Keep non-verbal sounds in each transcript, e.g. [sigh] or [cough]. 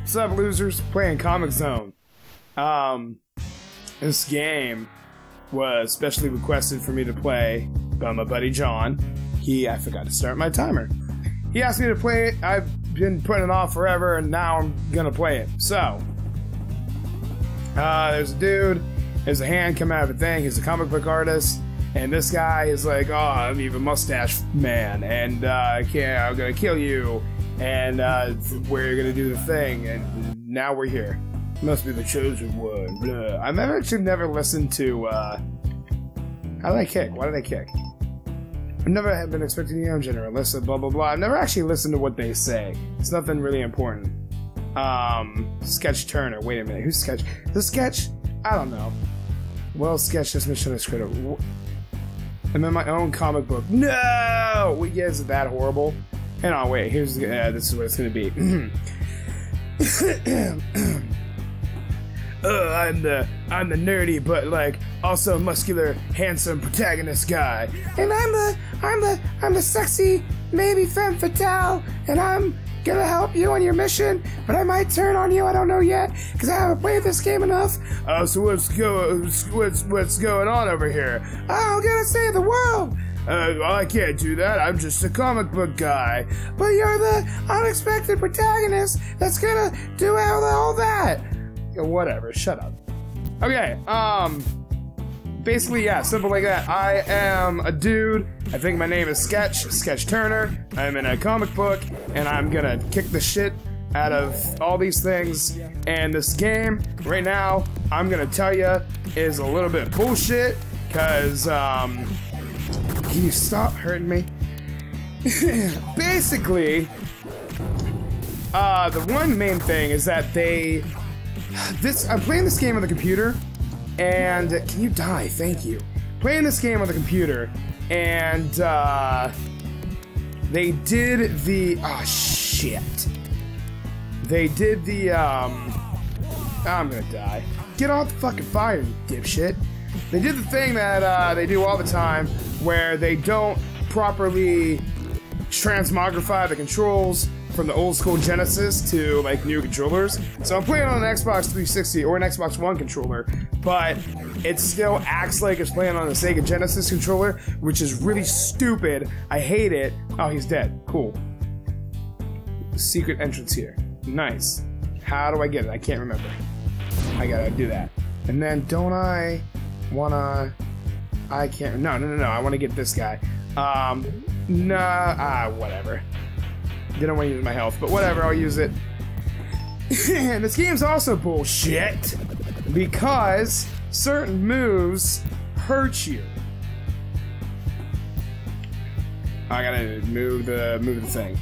What's up, losers? Playing Comix Zone. Um, this game was specially requested for me to play by my buddy John. He, I forgot to start my timer. He asked me to play it. I've been putting it off forever, and now I'm gonna play it. So, uh, there's a dude. There's a hand coming out of a thing. He's a comic book artist. And this guy is like, oh, I'm even mustache man, and uh, I can't, I'm gonna kill you, and uh, we're gonna do the thing, and now we're here. Must be the chosen one. Blah. I've never actually never listened to. Uh, how did I kick? Why did I kick? I've never have been expecting the young general. Listen, blah blah blah. I've never actually listened to what they say. It's nothing really important. Um, Sketch Turner. Wait a minute. Who's Sketch? The Sketch? I don't know. Well, Sketch just misunderstood. I'm in my own comic book. No! Wait, yeah, is it that horrible? Hang on, wait. Here's uh, this is what it's gonna be. [coughs] uh, I'm the I'm the nerdy but like also muscular, handsome protagonist guy, and I'm the I'm the I'm the sexy maybe femme fatale, and I'm gonna help you on your mission, but I might turn on you. I don't know yet because I haven't played this game enough. Uh, so what's go what's what's going on over here? I'm gonna save the world. Uh, I can't do that. I'm just a comic book guy. But you're the unexpected protagonist that's gonna do all, all that. Whatever. Shut up. Okay. Um. Basically, yeah, simple like that. I am a dude. I think my name is Sketch, Sketch Turner. I'm in a comic book, and I'm gonna kick the shit out of all these things. And this game, right now, I'm gonna tell you, is a little bit bullshit, because, um, can you stop hurting me? [laughs] Basically, uh, the one main thing is that they, this, I'm playing this game on the computer, and can you die? Thank you. Playing this game on the computer, and uh, they did the oh shit. They did the um. I'm gonna die. Get off the fucking fire, you dipshit. They did the thing that uh, they do all the time, where they don't properly transmogrify the controls from the old school Genesis to like new controllers. So I'm playing on an Xbox 360 or an Xbox One controller, but it still acts like it's playing on a Sega Genesis controller, which is really stupid. I hate it. Oh, he's dead. Cool. Secret entrance here. Nice. How do I get it? I can't remember. I gotta do that. And then don't I wanna I can't no no no no I wanna get this guy. Um nah ah whatever. Didn't want to use my health, but whatever, I'll use it. [laughs] and this game's also bullshit because certain moves hurt you. I gotta move the move the thing.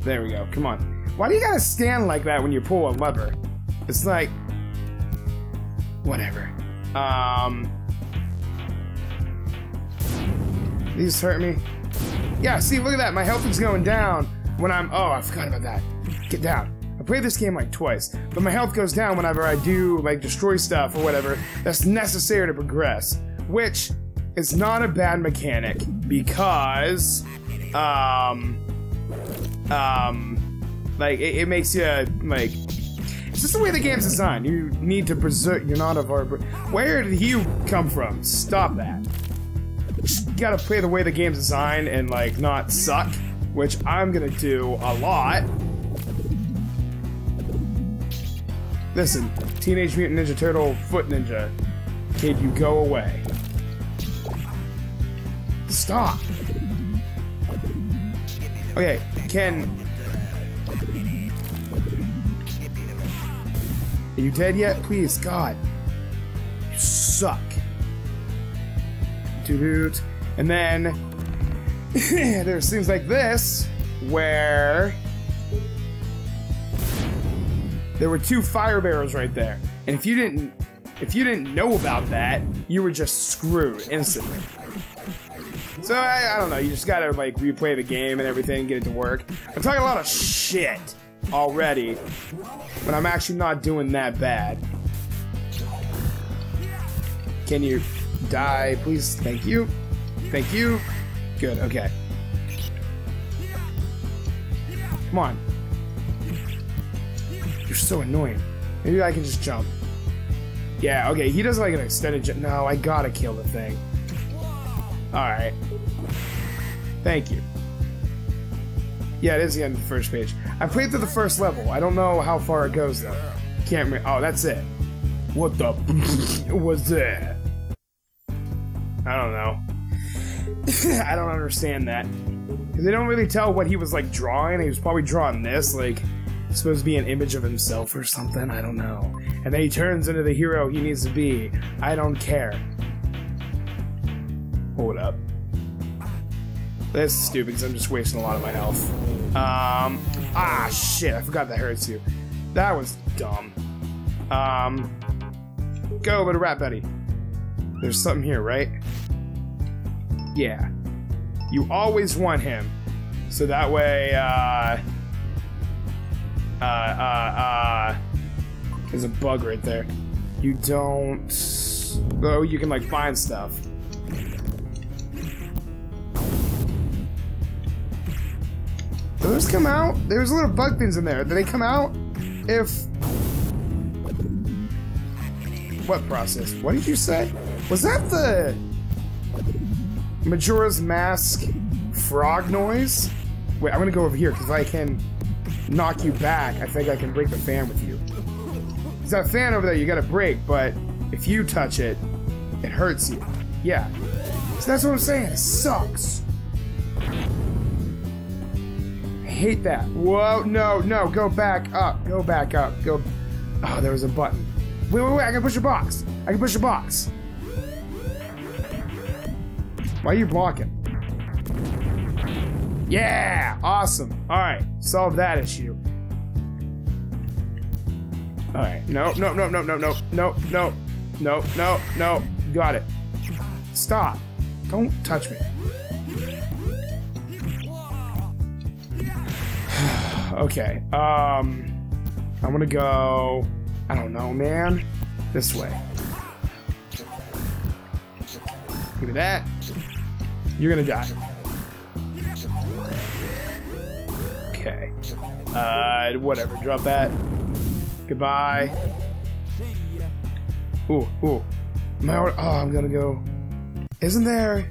There we go. Come on. Why do you gotta stand like that when you pull a lever? It's like whatever. Um These hurt me. Yeah, see, look at that. My health is going down when I'm. Oh, I forgot about that. Get down. I played this game like twice, but my health goes down whenever I do like destroy stuff or whatever that's necessary to progress, which is not a bad mechanic because, um, um, like it, it makes you like. It's just the way the game's designed. You need to preserve. You're not a barber. Where did you come from? Stop that. Just gotta play the way the game's designed and like not suck which I'm gonna do a lot. Listen, Teenage Mutant Ninja Turtle Foot Ninja, kid, you go away. Stop. Okay, Ken. You dead yet? Please, God. You suck. Dude. And then [laughs] there's things like this where there were two fire barrels right there. And if you didn't if you didn't know about that, you were just screwed instantly. So I, I don't know, you just gotta like replay the game and everything, get it to work. I'm talking a lot of shit already, but I'm actually not doing that bad. Can you die, please? Thank you. Thank you. Good, okay. Come on. You're so annoying. Maybe I can just jump. Yeah, okay, he does like an extended jump. No, I gotta kill the thing. Alright. Thank you. Yeah, it is the end of the first page. I played through the first level. I don't know how far it goes, though. Can't remember. Oh, that's it. What the [laughs] was that? I don't know. [laughs] I don't understand that. Because they don't really tell what he was, like, drawing. He was probably drawing this, like, supposed to be an image of himself or something. I don't know. And then he turns into the hero he needs to be. I don't care. Hold up. That's stupid because I'm just wasting a lot of my health. Um, ah, shit, I forgot that hurts you. That was dumb. Um, go, little rat buddy. There's something here, right? Yeah. You always want him. So that way, uh... Uh, uh, uh... There's a bug right there. You don't... Oh, you can, like, find stuff. Those come out? There's little bug things in there. Do they come out if... What process? What did you say? Was that the... Majora's Mask frog noise? Wait, I'm gonna go over here, because I can knock you back. I think I can break the fan with you. Because that fan over there you gotta break, but if you touch it, it hurts you. Yeah. So that's what I'm saying. It sucks. Hate that. Whoa, no, no, go back up. Go back up. Go. Oh, there was a button. Wait, wait, wait, I can push a box. I can push a box. Why are you blocking? Yeah, awesome. All right, solve that issue. All right, no, no, no, no, no, no, no, no, no, no, no. Got it. Stop. Don't touch me. Okay. Um, I'm gonna go. I don't know, man. This way. Give me that. You're gonna die. Okay. Uh, whatever. Drop that. Goodbye. Ooh, ooh. My, oh, I'm gonna go. Isn't there?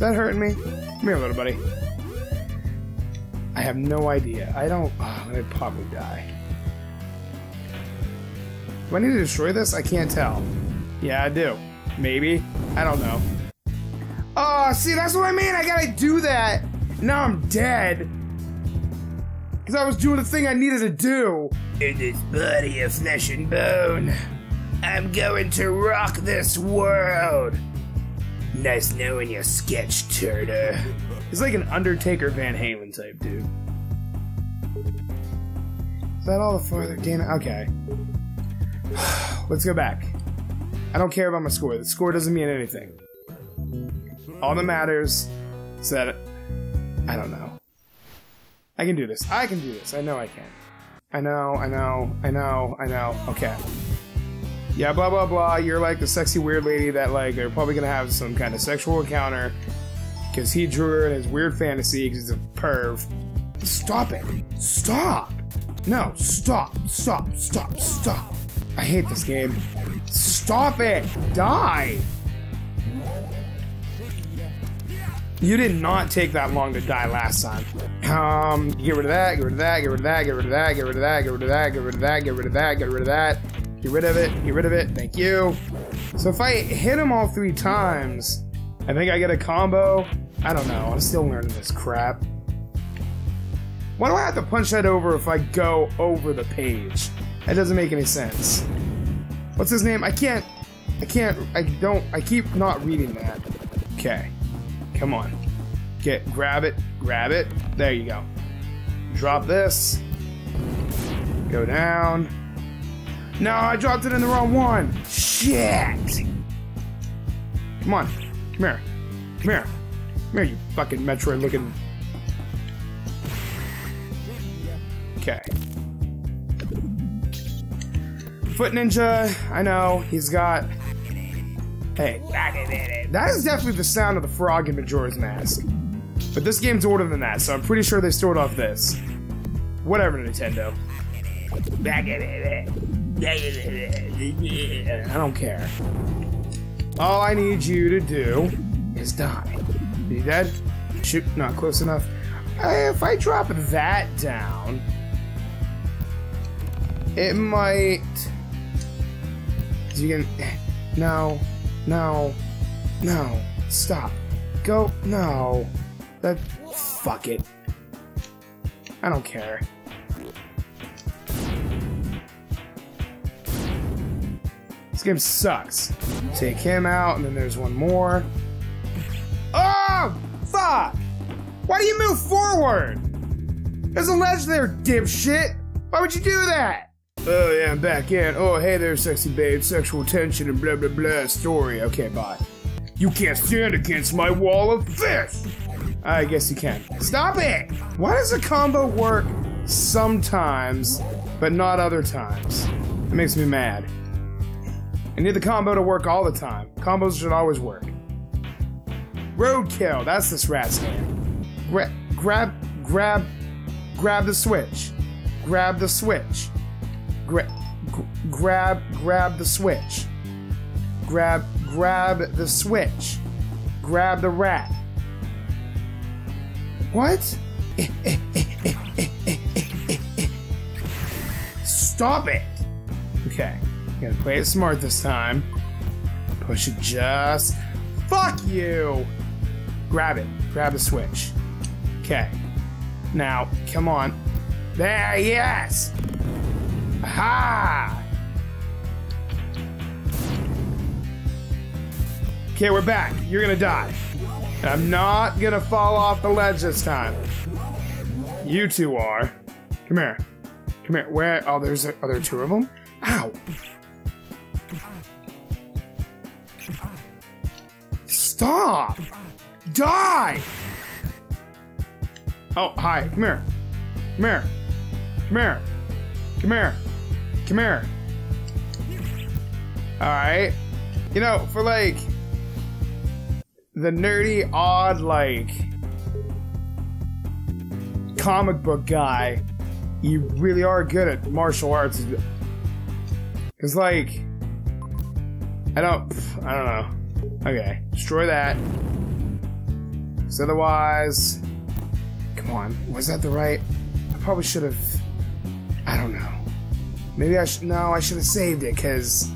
Is that hurting me? Come here, little buddy. I have no idea. I don't. Oh, I'm gonna probably die. Do I need to destroy this? I can't tell. Yeah, I do. Maybe. I don't know. Oh, see, that's what I mean. I gotta do that. Now I'm dead. Because I was doing the thing I needed to do. In this body of flesh and bone, I'm going to rock this world. Nice knowing you, sketch turner. He's like an Undertaker Van Halen type dude. Is that all the further Damn it. Okay. [sighs] Let's go back. I don't care about my score. The score doesn't mean anything. All that matters is that I don't know. I can do this. I can do this. I know I can. I know, I know, I know, I know. Okay. Yeah, blah blah blah. You're like the sexy weird lady that like they're probably gonna have some kind of sexual encounter because he drew her in his weird fantasy because he's a perv. Stop it! Stop! No, stop! Stop! Stop! Stop! I hate this game. Stop it! Die! You did not take that long to die last time. Um, get rid of that, get rid of that, get rid of that, get rid of that, get rid of that, get rid of that, get rid of that, get rid of that, get rid of that, it, get rid of it, thank you. So if I hit him all three times, I think I get a combo. I don't know, I'm still learning this crap. Why do I have to punch that over if I go over the page? That doesn't make any sense. What's his name? I can't, I can't, I don't, I keep not reading that. Okay. Come on. Get, grab it, grab it. There you go. Drop this. Go down. No, I dropped it in the wrong one. Shit. Come on. Come here. Come here. Come here, you fucking Metroid looking. Okay. Foot Ninja, I know, he's got Hey, that is definitely the sound of the frog in Majora's Mask. But this game's older than that, so I'm pretty sure they stored off this. Whatever, Nintendo. I don't care. All I need you to do is die. You dead? Shoot, not close enough. Uh, if I drop that down, it might. You can. No, no, no. Stop. Go. No. That. Fuck it. I don't care. This game sucks. Take him out, and then there's one more. Oh! Fuck! Why do you move forward? There's a ledge there, dipshit! Why would you do that? Oh, yeah, I'm back in. Oh, hey there, sexy babe. Sexual tension and blah, blah, blah. Story. Okay, bye. You can't stand against my wall of fish! I guess you can. Stop it! Why does a combo work sometimes, but not other times? It makes me mad. I need the combo to work all the time. Combos should always work. Roadkill, that's this rat's name. Gra grab, grab, grab the switch. Grab the switch. Gra grab, grab the switch. Grab, grab the switch. Grab the rat. What? [laughs] Stop it! Okay, gotta play it smart this time. Push it just. Fuck you! Grab it. Grab the switch. Okay. Now, come on. There, yes! Aha! Okay, we're back. You're gonna die. I'm not gonna fall off the ledge this time. You two are. Come here. Come here. Where? Oh, there's. Are there two of them? Ow! Stop! Die! Oh, hi. Come here. Come here. Come here. Come here. Come here. Alright. You know, for like the nerdy, odd, like comic book guy, you really are good at martial arts. Cause like I don't I don't know. Okay, destroy that. Because otherwise Come on, was that the right? I probably should have I don't know. Maybe I should no, I should have saved it because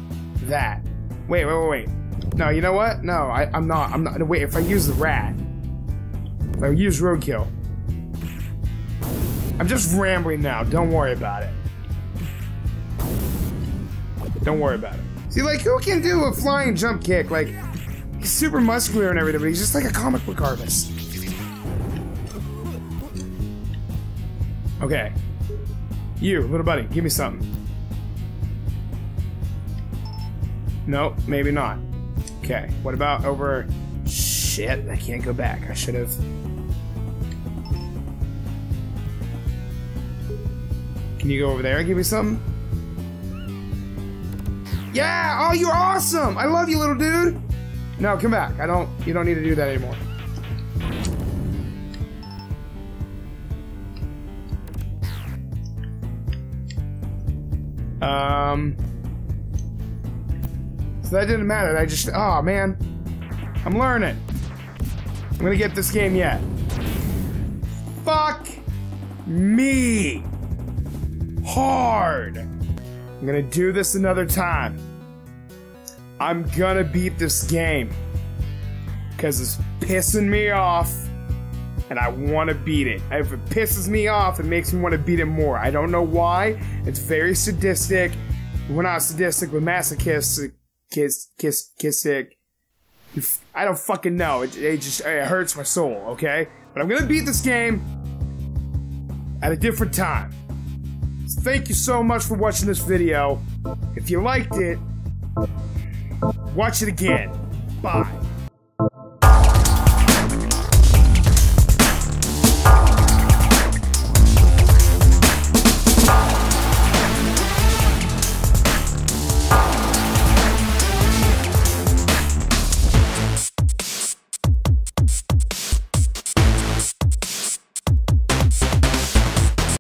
that. Wait, wait, wait, wait. No, you know what? No, I, I'm not. I'm not. Wait, if I use the rat, if I use roadkill, I'm just rambling now. Don't worry about it. Don't worry about it. See, like, who can do a flying jump kick? Like, he's super muscular and everything, but he's just like a comic book artist. Okay. You, little buddy, give me something. No, maybe not. Okay, what about over... Shit, I can't go back. I should have... Can you go over there and give me something? Yeah! Oh, you're awesome! I love you, little dude! No, come back. I don't... You don't need to do that anymore. Um... So that didn't matter. I just... Oh, man. I'm learning. I'm gonna get this game yet. Fuck me. Hard. I'm gonna do this another time. I'm gonna beat this game. Because it's pissing me off. And I want to beat it. If it pisses me off, it makes me want to beat it more. I don't know why. It's very sadistic. We're not sadistic, we're masochistic. Kiss, kiss. I don't fucking know. It, it just it hurts my soul, okay? But I'm gonna beat this game at a different time. Thank you so much for watching this video. If you liked it, watch it again.